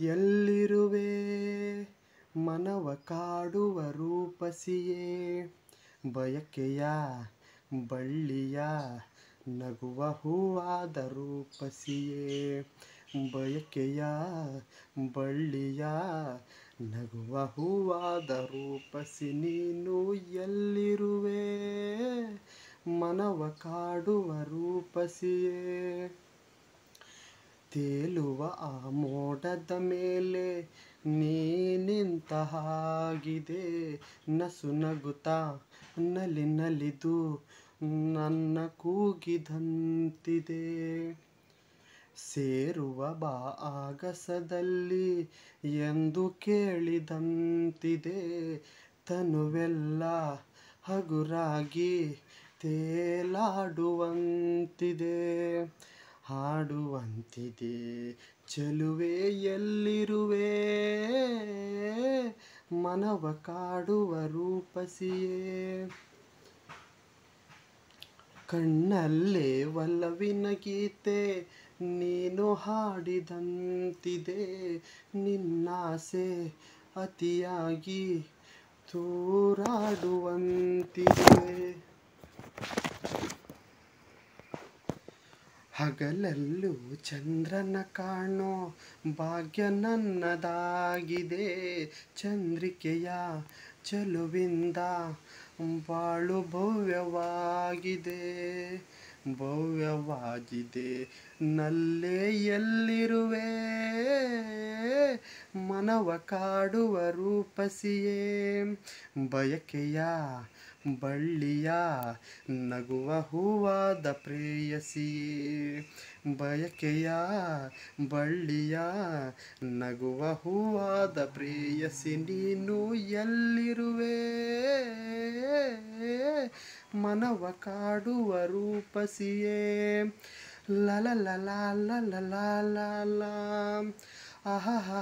ಎಲ್ಲಿರುವೆ? ಮನವ ಕಾಡುವ ರೂಪಸಿಯೇ. ಬಯಕೆಯ ಬಳ್ಳಿಯ ನಗುವ ಹೂವಾದ ರೂಪಸಿಯೇ. ಬಯಕೆಯ ಬಳ್ಳಿಯ ನಗುವ ಹೂವಾದ ರೂಪಸಿ ನೀನು ಎಲ್ಲಿರುವೆ? ಮನವ ಕಾಡುವ ರೂಪಸಿಯೇ. ತೇಲುವ ಆ ಮೋಡದ ಮೇಲೆ ನೀ ನಿಂತ ಹಾಗಿದೆ. ನಸು ನಗುತ್ತಾ ನಲಿ ನಲಿದು ನನ್ನ ಕೂಗಿದಂತಿದೆ. ಸೇರುವ ಬಾ ಆಗಸದಲ್ಲಿ ಎಂದು ಕೇಳಿದಂತಿದೆ. ತನುವೆಲ್ಲ ಹಗುರಾಗಿ ತೇಲಾಡುವಂತಿದೆ. ಹಾಡುವಂತಿದೆ. ಚಲುವೆ ಎಲ್ಲಿರುವೆ? ಮನವ ಕಾಡುವ ರೂಪಸಿಯೇ? ಕಣ್ಣಲ್ಲೇ ವಲ್ಲವಿನ ಗೀತೆ ನೀನು ಹಾಡಿದಂತಿದೆ. ನಿನ್ನಾಸೆ ಅತಿಯಾಗಿ ತೂರಾಡುವಂತಿದೆ. ಹಗಲಲ್ಲೂ ಚಂದ್ರನ ಕಾಣೋ ಭಾಗ್ಯ ನನ್ನದಾಗಿದೆ. ಚಂದ್ರಿಕೆಯ ಚಲುವಿಂದ ಬಾಳು ಭವ್ಯವಾಗಿದೆ. ಭವ್ಯವಾಗಿದೆ. ನಲ್ಲೇ ಎಲ್ಲಿರುವೆ? ಮನವ ಕಾಡುವ ರೂಪಸಿಯೇ. ಬಯಕೆಯ ಬಳ್ಳಿಯ ನಗುವ ಹೂವಾದ ಪ್ರೇಯಸಿಯೇ ಬಯಕೆಯ ಬಳ್ಳಿಯ ನಗುವ ಹೂವಾದ ಪ್ರೇಯಸಿ ನೀನು ಎಲ್ಲಿರುವೆ? ಮನವ ಕಾಡುವ ರೂಪಸಿಯೇ? ಲಲ ಲಲ ಲಲ ಲಲ ಆಹಾ